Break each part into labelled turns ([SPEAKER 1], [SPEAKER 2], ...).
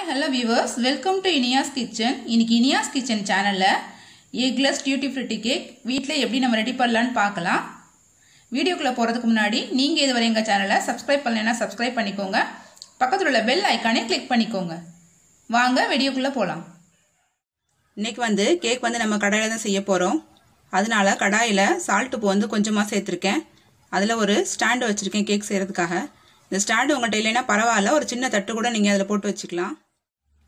[SPEAKER 1] Hi hello viewers welcome to Iniya's kitchen இன்னைக்கு Iniya's kitchen சேனலில் eggless tutti frutti cake வீட்டில் எப்படி நம்ம ரெடி பண்ணலான்னு பார்க்கலாம். வீடியோக்குள்ளே போகிறதுக்கு முன்னாடி நீங்கள் இதுவரை எங்கள் சேனலை சப்ஸ்கிரைப் பண்ணலைன்னா சப்ஸ்கிரைப் பண்ணிக்கோங்க. பக்கத்தில் உள்ள பெல் ஐக்கானே கிளிக் பண்ணிக்கோங்க. வாங்க வீடியோக்குள்ளே போகலாம்
[SPEAKER 2] இன்றைக்கி வந்து கேக் வந்து நம்ம கடாயில் தான் செய்ய போகிறோம் அதனால கடாயில் சால்ட் உப்பு வந்து கொஞ்சமாக சேர்த்துருக்கேன். அதில் ஒரு ஸ்டாண்டு வச்சுருக்கேன் கேக் செய்கிறதுக்காக இந்த ஸ்டாண்டு உங்கள்கிட்ட இல்லைன்னா பரவாயில்ல. ஒரு சின்ன தட்டு கூட நீங்கள் அதில் போட்டு வச்சுக்கலாம்.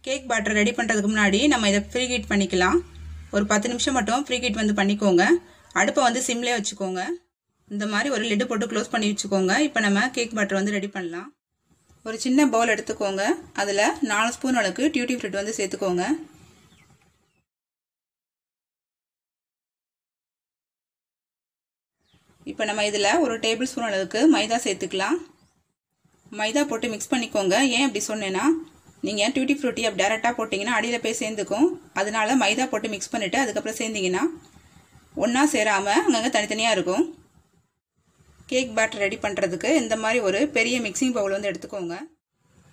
[SPEAKER 2] கேக் பேட்டர் ரெடி பண்ணுறதுக்கு முன்னாடி நம்ம இதை ஃப்ரீ ஹீட் பண்ணிக்கலாம். ஒரு பத்து நிமிஷம் மட்டும் ஃப்ரீ ஹீட் வந்து பண்ணிக்கோங்க. அடுப்பை வந்து சிம்லேயே வச்சுக்கோங்க. இந்த மாதிரி ஒரு லெட்டு போட்டு க்ளோஸ் பண்ணி வச்சுக்கோங்க. இப்போ நம்ம கேக் பேட்டர் வந்து ரெடி பண்ணலாம். ஒரு சின்ன பவுல் எடுத்துக்கோங்க. அதில் நாலு ஸ்பூன் அளவுக்கு டியூட்டி ஃப்ரூட் வந்து சேர்த்துக்கோங்க. இப்போ நம்ம இதில் ஒரு டேபிள் ஸ்பூன் அளவுக்கு மைதா சேர்த்துக்கலாம். மைதா போட்டு மிக்ஸ் பண்ணிக்கோங்க. ஏன் அப்படி சொன்னேன்னா நீங்கள் டியூட்டி ஃப்ரூட்டி அப்படி டேரெக்டாக போட்டிங்கன்னா அடியில் போய் சேர்ந்துக்கும். அதனால மைதா போட்டு மிக்ஸ் பண்ணிவிட்டு அதுக்கப்புறம் சேர்ந்திங்கன்னா ஒன்றா சேராமல் அங்கங்கே தனித்தனியாக இருக்கும். கேக் பேட்டர் ரெடி பண்ணுறதுக்கு இந்த மாதிரி ஒரு பெரிய மிக்சிங் பவுல் வந்து எடுத்துக்கோங்க.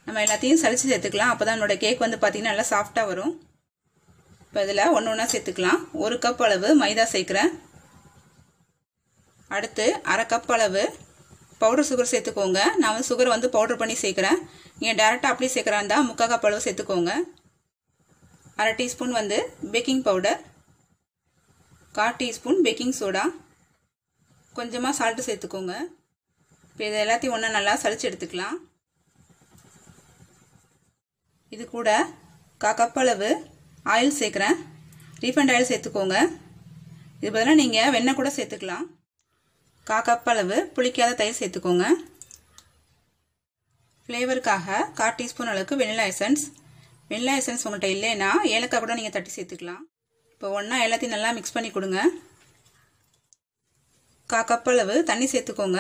[SPEAKER 2] நம்ம எல்லாத்தையும் சளிச்சு சேர்த்துக்கலாம். அப்போ தான் என்னோட கேக் வந்து பார்த்திங்கன்னா நல்லா சாஃப்டாக வரும். இப்போ இதில் ஒன்று ஒன்றா சேர்த்துக்கலாம். ஒரு கப் அளவு மைதா சேர்க்குறேன். அடுத்து அரை கப் அளவு பவுடர் சுகர் சேர்த்துக்கோங்க. நான் வந்து சுகர் வந்து பவுடர் பண்ணி சேர்க்குறேன். நீங்கள் டேரெக்டாக அப்படியே சேர்க்குறா இருந்தால் முக்கால் கப் அளவு சேர்த்துக்கோங்க. அரை டீஸ்பூன் வந்து பேக்கிங் பவுடர் கால் டீஸ்பூன் பேக்கிங் சோடா கொஞ்சமாக சால்ட்டு சேர்த்துக்கோங்க. இப்போ இதை எல்லாத்தையும் ஒன்றா நல்லா சளிச்சு எடுத்துக்கலாம். இது கூட கா கப் அளவு ஆயில் சேர்க்குறேன். ரீஃபண்ட் ஆயில் சேர்த்துக்கோங்க. இது பதிலாக நீங்கள் வெண்ணெய் கூட சேர்த்துக்கலாம். கா கப் அளவு புளிக்காத தயிர் சேர்த்துக்கோங்க. ஃப்ளேவருக்காக கால் டீஸ்பூன் அளவுக்கு வெனிலா எசன்ஸ் வெனிலா எசன்ஸ் உங்கள்கிட்ட இல்லைன்னா ஏலக்காய் கூட நீங்கள் தட்டி சேர்த்துக்கலாம். இப்போ ஒன்றா எல்லாத்தையும் நல்லா மிக்ஸ் பண்ணி கொடுங்க. கா கப் அளவு தண்ணி சேர்த்துக்கோங்க.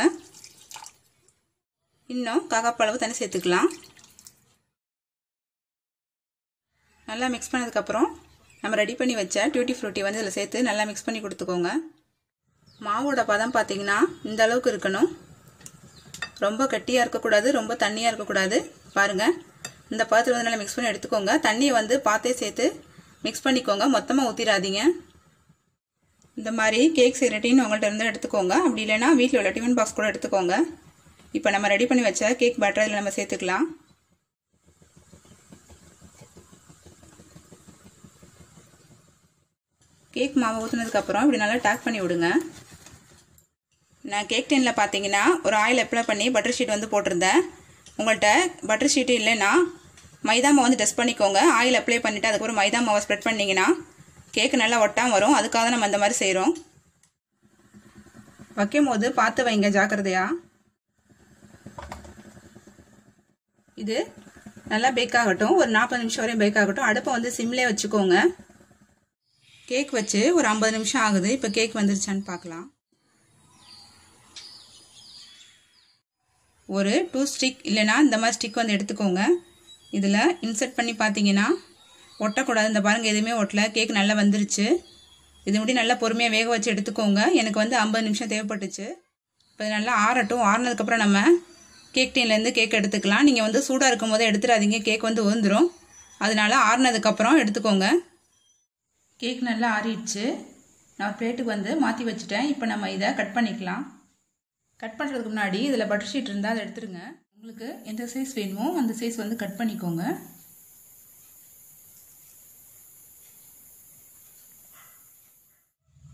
[SPEAKER 2] இன்னும் கா கப் அளவு தண்ணி சேர்த்துக்கலாம். நல்லா மிக்ஸ் பண்ணதுக்கப்புறம் நம்ம ரெடி பண்ணி வச்ச டியூட்டி ஃப்ரூட்டி வந்து இதில் சேர்த்து நல்லா மிக்ஸ் பண்ணி கொடுத்துக்கோங்க. மாவோட பதம் பார்த்தீங்கன்னா இந்த அளவுக்கு இருக்கணும். ரொம்ப கட்டியாக இருக்கக்கூடாது ரொம்ப தண்ணியாக இருக்கக்கூடாது. பாருங்கள் இந்த பதத்தில் வந்து நல்லா மிக்ஸ் பண்ணி எடுத்துக்கோங்க. தண்ணியை வந்து பார்த்தே சேர்த்து மிக்ஸ் பண்ணிக்கோங்க. மொத்தமாக ஊற்றிடாதீங்க இந்த மாதிரி கேக் செய்கிற டீன் உங்கள்கிட்ட இருந்து எடுத்துக்கோங்க. அப்படி இல்லைன்னா வீட்டில் உள்ள டிஃபன் பாக்ஸ் கூட எடுத்துக்கோங்க. இப்போ நம்ம ரெடி பண்ணி வச்ச கேக் பேட்டர் இதில் நம்ம சேர்த்துக்கலாம். கேக் மாவு ஊற்றினதுக்கப்புறம் இப்படி நல்லா டேக் பண்ணி விடுங்க. நான் கேக் டெனில் பார்த்தீங்கன்னா ஒரு ஆயில் அப்ளை பண்ணி பட்டர் ஷீட் வந்து போட்டிருந்தேன். உங்கள்கிட்ட பட்டர் ஷீட்டு இல்லைன்னா மைதா மாவு வந்து டெஸ்ட் பண்ணிக்கோங்க. ஆயில் அப்ளை பண்ணிவிட்டு அதுக்கப்புறம் மைதா மாவை ஸ்ப்ரெட் பண்ணிங்கன்னா கேக்கு நல்லா ஒட்டாமல் வரும். அதுக்காக நம்ம அந்த மாதிரி செய்கிறோம் வைக்கும் போது பார்த்து வைங்க ஜாக்கிரதையா. இது நல்லா பேக் ஆகட்டும். ஒரு நாற்பது நிமிஷம் வரையும் பேக் ஆகட்டும். அடுப்பை வந்து சிம்லே வச்சுக்கோங்க. கேக் வச்சு ஒரு ஐம்பது நிமிஷம் ஆகுது. இப்போ கேக் வந்துருச்சான்னு பார்க்கலாம். ஒரு டூ ஸ்டிக் இல்லைனா இந்த மாதிரி ஸ்டிக் வந்து எடுத்துக்கோங்க. இதில் இன்சர்ட் பண்ணி பார்த்தீங்கன்னா ஒட்டக்கூடாது. இந்த பாருங்கள் எதுவுமே ஒட்டல. கேக் நல்லா வந்துருச்சு. இது முடி நல்லா பொறுமையாக வேக வச்சு எடுத்துக்கோங்க. எனக்கு வந்து ஐம்பது நிமிஷம் தேவைப்பட்டுச்சு. இப்போ இது நல்லா ஆறட்டும். ஆறினதுக்கப்புறம் நம்ம கேக் டீன்லேருந்து கேக் எடுத்துக்கலாம். நீங்கள் வந்து சூடாக இருக்கும் போதே எடுத்துடாதீங்க. கேக் வந்து உந்துடும் அதனால ஆறினதுக்கப்புறம் எடுத்துக்கோங்க. கேக் நல்லா ஆறிடுச்சு. நான் பிளேட்டுக்கு வந்து மாற்றி வச்சுட்டேன். இப்போ நம்ம இதை கட் பண்ணிக்கலாம். கட் பண்ணுறதுக்கு முன்னாடி இதில் பட்டர் ஷீட் இருந்தால் அதை எடுத்துருங்க. உங்களுக்கு எந்த சைஸ் வேணுமோ அந்த சைஸ் வந்து கட் பண்ணிக்கோங்க.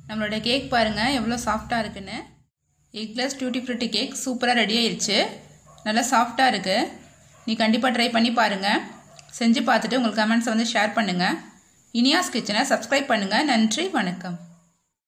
[SPEAKER 2] நம்மளோட கேக் பாருங்கள் எவ்வளோ சாஃப்டாக இருக்குன்னு. எக்லெஸ் டியூட்டி ஃப்ரூட்டி கேக் சூப்பராக ரெடி ஆயிடுச்சு நல்லா சாஃப்டாக இருக்குது நீ கண்டிப்பாக ட்ரை பண்ணி பாருங்கள் செஞ்சு பார்த்துட்டு உங்களுக்கு கமெண்ட்ஸை வந்து ஷேர் பண்ணுங்கள் இனியாஸ் கிச்சனை சப்ஸ்கிரைப் பண்ணுங்கள் நன்றி வணக்கம்.